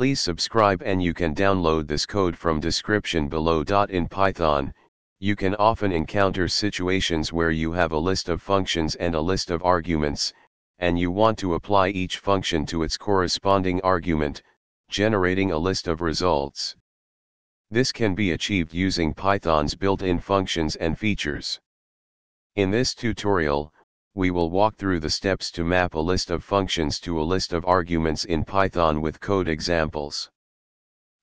Please subscribe and you can download this code from description below. In Python, you can often encounter situations where you have a list of functions and a list of arguments, and you want to apply each function to its corresponding argument, generating a list of results. This can be achieved using Python's built-in functions and features. In this tutorial, we will walk through the steps to map a list of functions to a list of arguments in Python with code examples.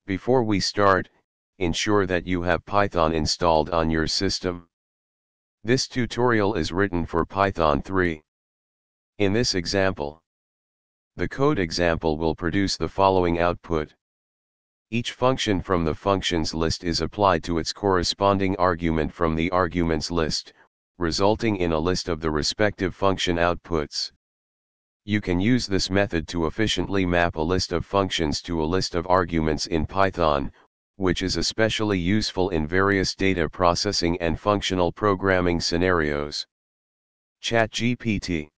Before we start, ensure that you have Python installed on your system. This tutorial is written for Python 3. In this example, the code example will produce the following output. Each function from the functions list is applied to its corresponding argument from the arguments list, resulting in a list of the respective function outputs. You can use this method to efficiently map a list of functions to a list of arguments in Python, which is especially useful in various data processing and functional programming scenarios. ChatGPT